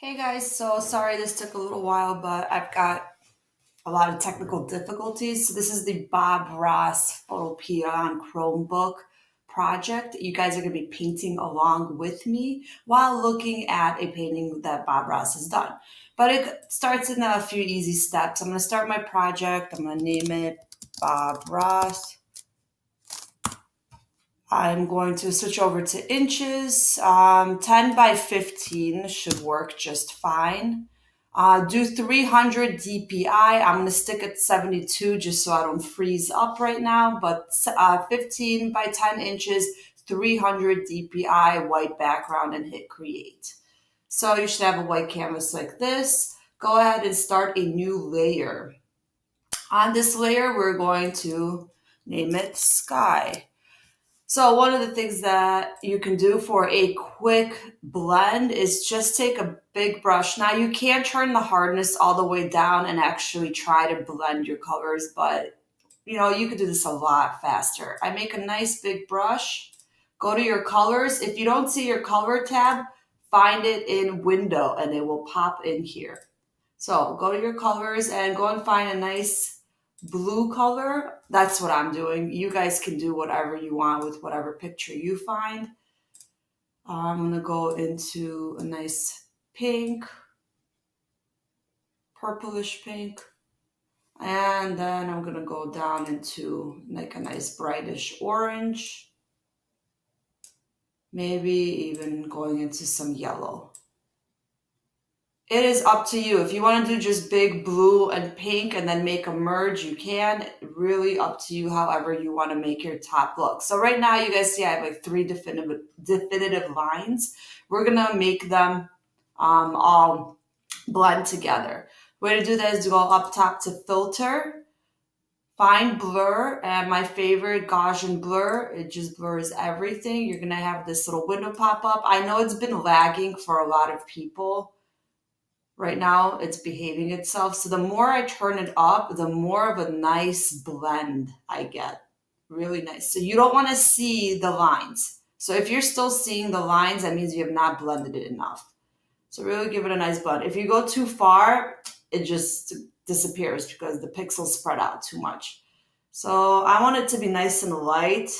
Hey guys, so sorry this took a little while, but I've got a lot of technical difficulties. So this is the Bob Ross Photopea on Chromebook project. You guys are going to be painting along with me while looking at a painting that Bob Ross has done. But it starts in a few easy steps. I'm going to start my project. I'm going to name it Bob Ross I'm going to switch over to inches. Um, 10 by 15 should work just fine. Uh, do 300 DPI. I'm going to stick at 72 just so I don't freeze up right now. But uh, 15 by 10 inches, 300 DPI, white background, and hit create. So you should have a white canvas like this. Go ahead and start a new layer. On this layer, we're going to name it sky. So one of the things that you can do for a quick blend is just take a big brush. Now you can turn the hardness all the way down and actually try to blend your colors, but you know, you could do this a lot faster. I make a nice big brush, go to your colors. If you don't see your color tab, find it in window and it will pop in here. So go to your colors and go and find a nice blue color. That's what I'm doing. You guys can do whatever you want with whatever picture you find. I'm going to go into a nice pink, purplish pink. And then I'm going to go down into like a nice brightish orange. Maybe even going into some yellow it is up to you. If you want to do just big blue and pink and then make a merge, you can. Really up to you, however you want to make your top look. So right now, you guys see I have like three definitive, definitive lines. We're going to make them um, all blend together. Way to do that is to go up top to filter, find blur, and my favorite Gaussian blur. It just blurs everything. You're to have this little window pop up. I know it's been lagging for a lot of people right now it's behaving itself. So the more I turn it up, the more of a nice blend I get. Really nice. So you don't want to see the lines. So if you're still seeing the lines, that means you have not blended it enough. So really give it a nice blend. If you go too far, it just disappears because the pixels spread out too much. So I want it to be nice and light,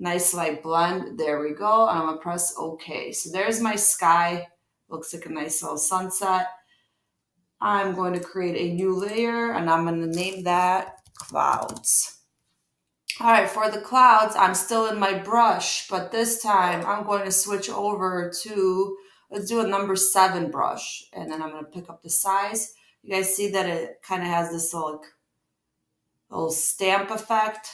nice light blend. There we go. I'm gonna press OK. So there's my sky. Looks like a nice little sunset. I'm going to create a new layer and I'm going to name that clouds. All right, for the clouds, I'm still in my brush, but this time I'm going to switch over to, let's do a number seven brush. And then I'm going to pick up the size. You guys see that it kind of has this little, little stamp effect.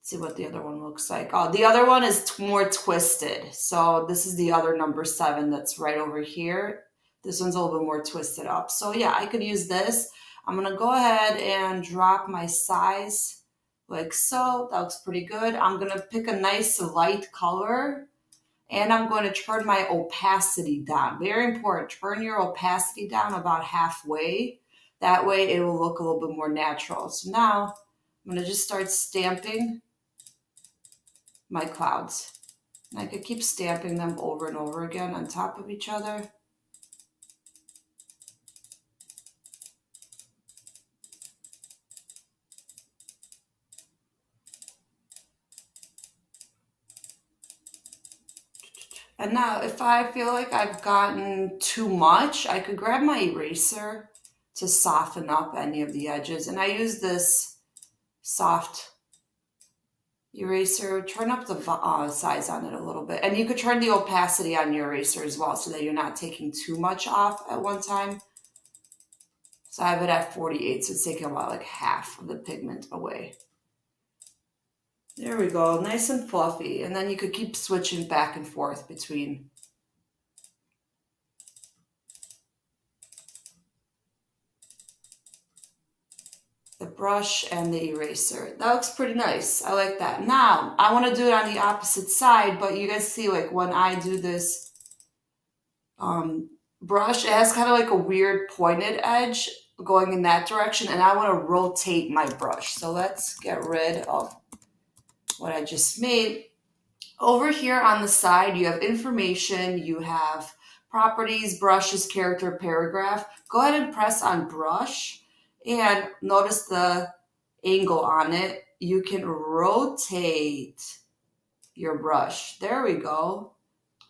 Let's see what the other one looks like. Oh, the other one is more twisted. So this is the other number seven that's right over here. This one's a little bit more twisted up. So yeah, I could use this. I'm gonna go ahead and drop my size like so. That looks pretty good. I'm gonna pick a nice light color and I'm going to turn my opacity down. Very important, turn your opacity down about halfway. That way it will look a little bit more natural. So now I'm gonna just start stamping my clouds. And I could keep stamping them over and over again on top of each other. And now if I feel like I've gotten too much, I could grab my eraser to soften up any of the edges. And I use this soft eraser, turn up the uh, size on it a little bit. And you could turn the opacity on your eraser as well so that you're not taking too much off at one time. So I have it at 48, so it's taking about like half of the pigment away. There we go, nice and fluffy. And then you could keep switching back and forth between the brush and the eraser. That looks pretty nice. I like that. Now, I want to do it on the opposite side, but you guys see like when I do this um, brush, it has kind of like a weird pointed edge going in that direction, and I want to rotate my brush. So let's get rid of what I just made. Over here on the side, you have information, you have properties, brushes, character, paragraph. Go ahead and press on brush and notice the angle on it. You can rotate your brush. There we go.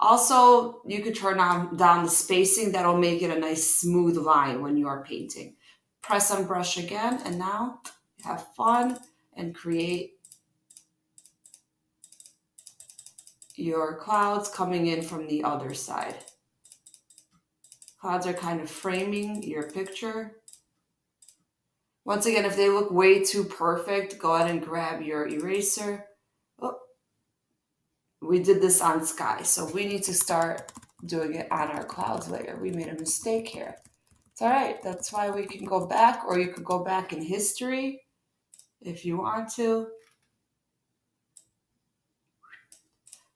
Also, you could turn on down the spacing. That'll make it a nice smooth line when you are painting. Press on brush again, and now have fun and create your clouds coming in from the other side. Clouds are kind of framing your picture. Once again, if they look way too perfect, go ahead and grab your eraser. Oh, we did this on sky, so we need to start doing it on our clouds layer. We made a mistake here. It's all right. That's why we can go back, or you could go back in history if you want to.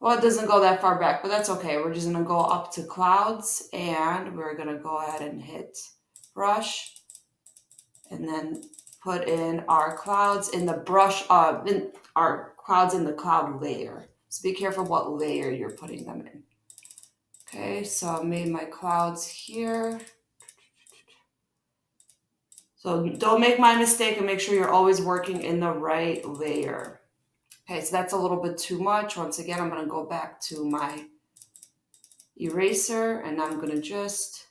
Well, it doesn't go that far back, but that's okay. We're just going to go up to clouds and we're going to go ahead and hit brush and then put in our clouds in the brush, uh, in our clouds in the cloud layer. So be careful what layer you're putting them in. Okay, so I made my clouds here. So don't make my mistake and make sure you're always working in the right layer. Okay, so that's a little bit too much. Once again, I'm going to go back to my eraser and I'm going to just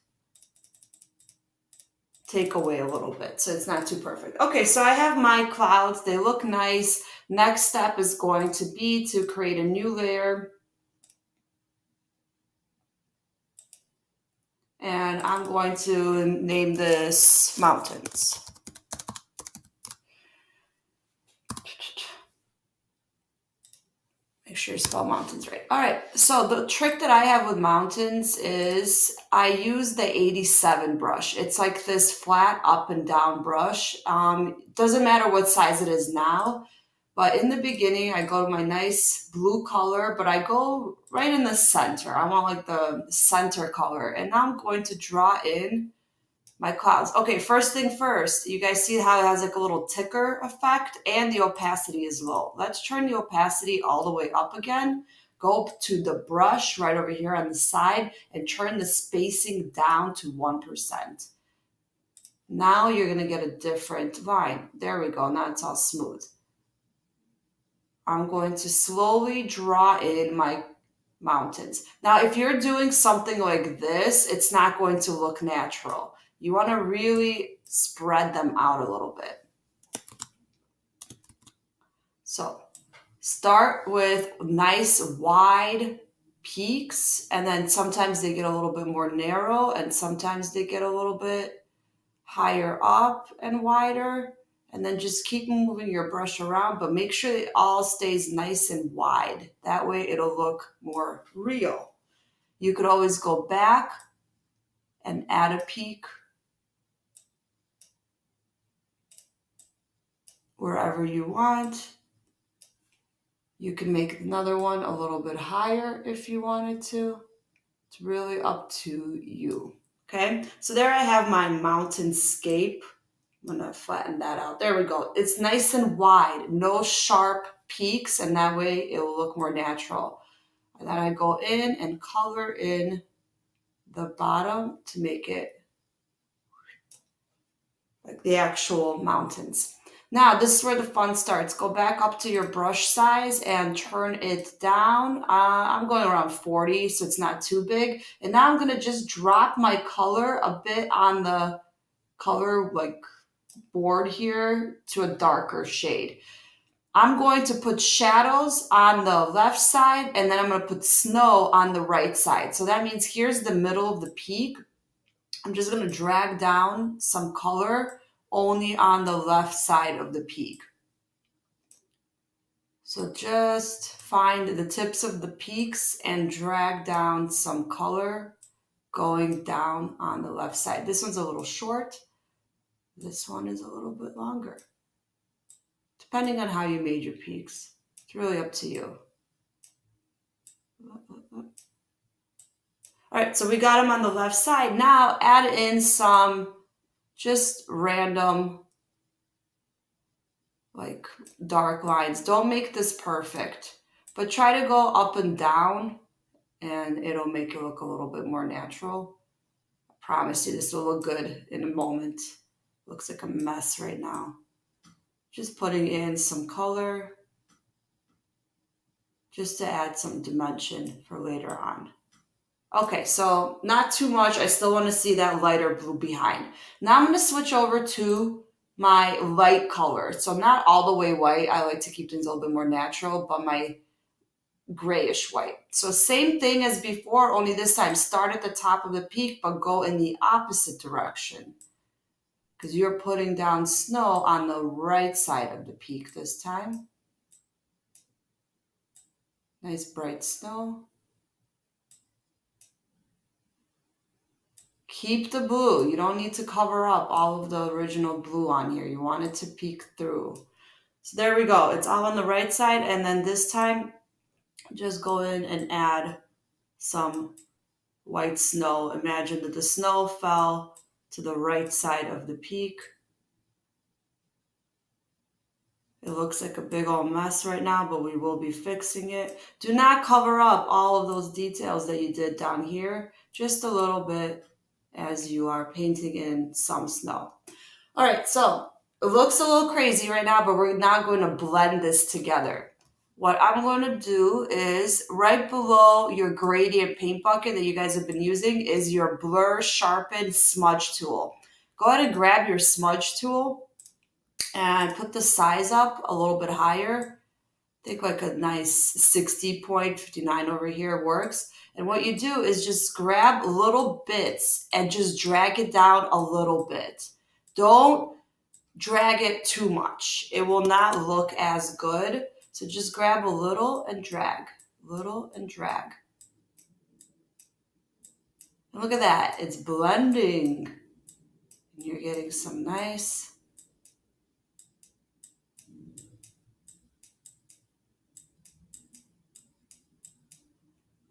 take away a little bit so it's not too perfect. Okay, so I have my clouds. They look nice. Next step is going to be to create a new layer. And I'm going to name this mountains. Sure you spell mountains right. All right, so the trick that I have with mountains is I use the 87 brush. It's like this flat up and down brush. Um, doesn't matter what size it is now, but in the beginning, I go to my nice blue color, but I go right in the center. I want like the center color. And now I'm going to draw in my clouds. Okay, first thing first, you guys see how it has like a little ticker effect and the opacity is low. Let's turn the opacity all the way up again. Go up to the brush right over here on the side and turn the spacing down to 1%. Now you're gonna get a different line. There we go, now it's all smooth. I'm going to slowly draw in my mountains. Now, if you're doing something like this, it's not going to look natural. You want to really spread them out a little bit. So start with nice wide peaks and then sometimes they get a little bit more narrow and sometimes they get a little bit higher up and wider. And then just keep moving your brush around but make sure it all stays nice and wide. That way it'll look more real. You could always go back and add a peak wherever you want. You can make another one a little bit higher if you wanted to. It's really up to you. Okay, so there I have my mountainscape. I'm gonna flatten that out. There we go. It's nice and wide, no sharp peaks, and that way it will look more natural. And then I go in and color in the bottom to make it like the actual mountains. Now, this is where the fun starts. Go back up to your brush size and turn it down. Uh, I'm going around 40, so it's not too big. And now I'm going to just drop my color a bit on the color like board here to a darker shade. I'm going to put shadows on the left side and then I'm going to put snow on the right side. So that means here's the middle of the peak. I'm just going to drag down some color only on the left side of the peak. So just find the tips of the peaks and drag down some color going down on the left side. This one's a little short. This one is a little bit longer. Depending on how you made your peaks. It's really up to you. All right, so we got them on the left side. Now add in some just random like dark lines. Don't make this perfect, but try to go up and down and it'll make it look a little bit more natural. I promise you this will look good in a moment. Looks like a mess right now. Just putting in some color just to add some dimension for later on. Okay, so not too much. I still want to see that lighter blue behind. Now I'm going to switch over to my light color. So not all the way white. I like to keep things a little bit more natural, but my grayish white. So same thing as before, only this time start at the top of the peak, but go in the opposite direction. Because you're putting down snow on the right side of the peak this time. Nice bright snow. Keep the blue. You don't need to cover up all of the original blue on here. You want it to peek through. So there we go. It's all on the right side. And then this time, just go in and add some white snow. Imagine that the snow fell to the right side of the peak. It looks like a big old mess right now, but we will be fixing it. Do not cover up all of those details that you did down here, just a little bit as you are painting in some snow. All right, so it looks a little crazy right now, but we're not going to blend this together. What I'm going to do is right below your gradient paint bucket that you guys have been using is your blur sharpen smudge tool. Go ahead and grab your smudge tool and put the size up a little bit higher. I think like a nice 60.59 over here works. And what you do is just grab little bits and just drag it down a little bit. Don't drag it too much. It will not look as good. So just grab a little and drag, little and drag. And look at that, it's blending. You're getting some nice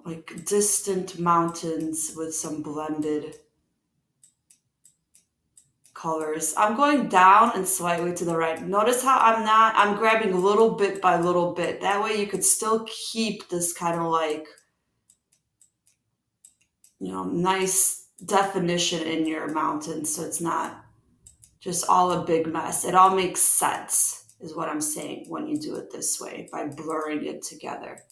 like distant mountains with some blended colors. I'm going down and slightly to the right. Notice how I'm not, I'm grabbing little bit by little bit. That way you could still keep this kind of like, you know, nice definition in your mountain. So it's not just all a big mess. It all makes sense is what I'm saying when you do it this way by blurring it together.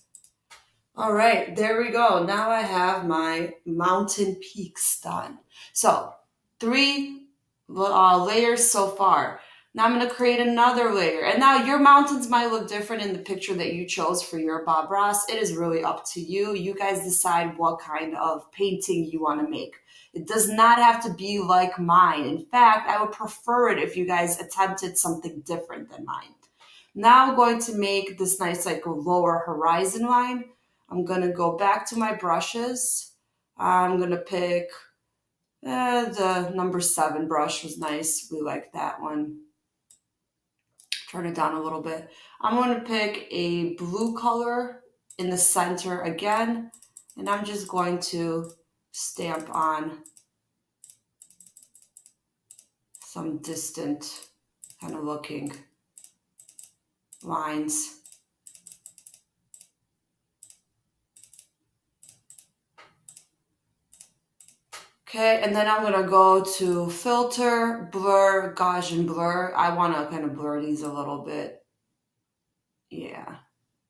All right, there we go. Now I have my mountain peaks done. So three uh, layers so far. Now I'm going to create another layer. And now your mountains might look different in the picture that you chose for your Bob Ross. It is really up to you. You guys decide what kind of painting you want to make. It does not have to be like mine. In fact, I would prefer it if you guys attempted something different than mine. Now I'm going to make this nice like lower horizon line. I'm going to go back to my brushes. I'm going to pick uh, the number seven brush was nice. We like that one. Turn it down a little bit. I'm going to pick a blue color in the center again. And I'm just going to stamp on some distant kind of looking lines. Okay, and then I'm gonna go to filter, blur, Gaussian blur. I wanna kind of blur these a little bit. Yeah,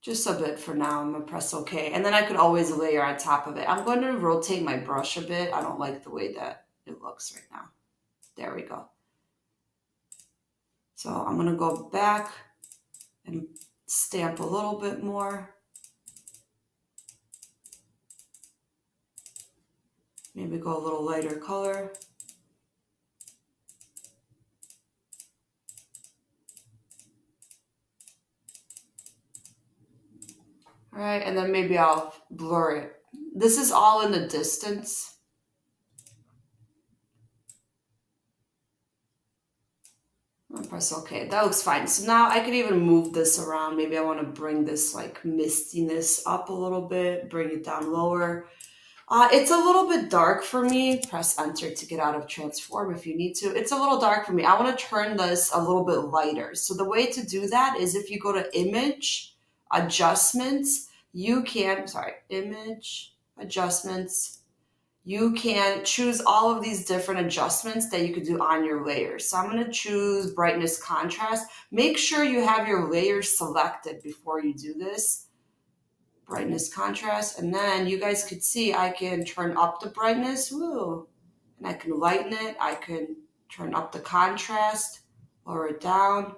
just a bit for now. I'm gonna press okay. And then I could always layer on top of it. I'm going to rotate my brush a bit. I don't like the way that it looks right now. There we go. So I'm gonna go back and stamp a little bit more. Maybe go a little lighter color. All right, and then maybe I'll blur it. This is all in the distance. I'll press OK. That looks fine. So now I could even move this around. Maybe I want to bring this like mistiness up a little bit, bring it down lower. Uh, it's a little bit dark for me. Press enter to get out of transform if you need to. It's a little dark for me. I want to turn this a little bit lighter. So the way to do that is if you go to image, adjustments, you can, sorry, image, adjustments. You can choose all of these different adjustments that you could do on your layers. So I'm going to choose brightness contrast. Make sure you have your layers selected before you do this. Brightness contrast. And then you guys could see I can turn up the brightness. Woo. And I can lighten it. I can turn up the contrast, lower it down.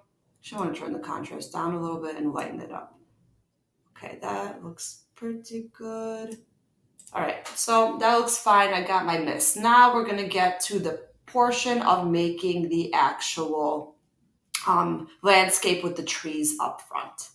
I want to turn the contrast down a little bit and lighten it up. Okay, that looks pretty good. All right, so that looks fine. I got my mist. Now we're gonna get to the portion of making the actual um, landscape with the trees up front.